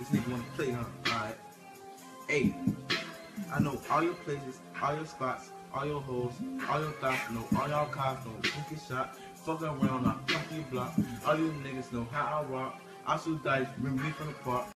This nigga wanna play, huh? Alright. Hey, I know all your places, all your spots, all your holes, all your thoughts, know all y'all cars know pinky shot. Fuck around, I fuck to block. All you niggas know how I rock. I shoot dice, bring me from the park.